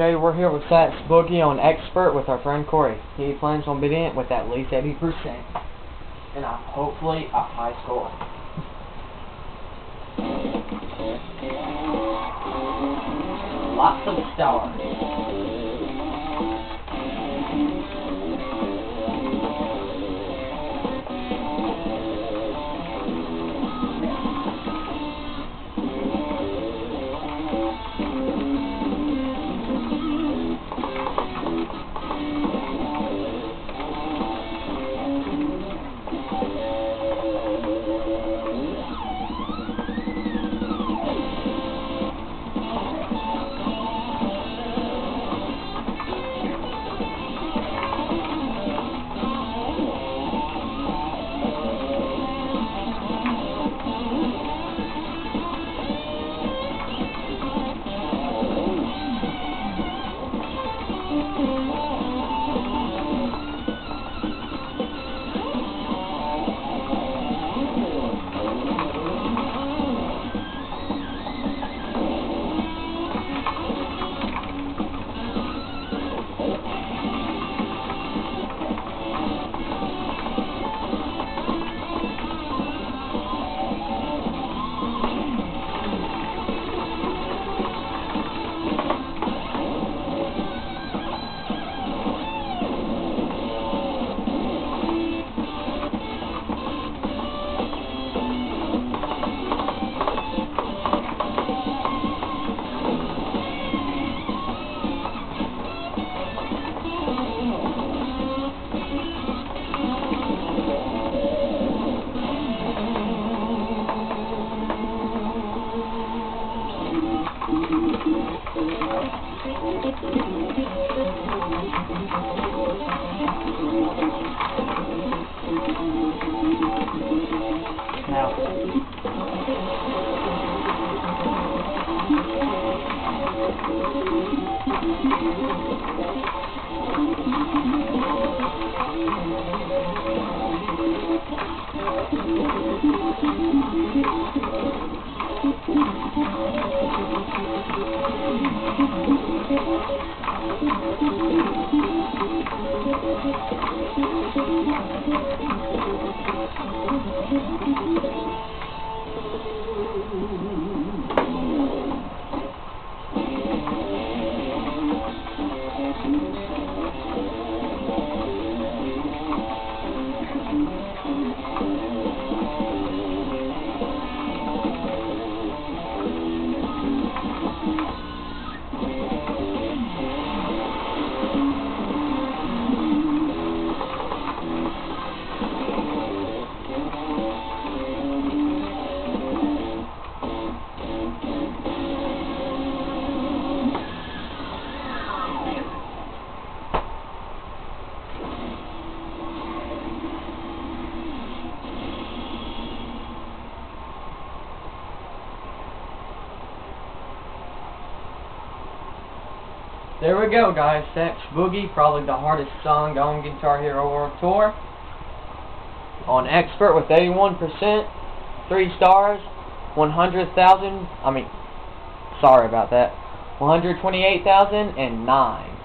Okay, we're here with Satch Boogie on Expert with our friend Corey. He plans on beating it with at least 80%. And uh, hopefully a high score. Lots of stars. Now, Thank you. There we go, guys. Satch Boogie, probably the hardest song on Guitar Hero World Tour. On Expert with 81%, 3 stars, 100,000, I mean, sorry about that, 128,009.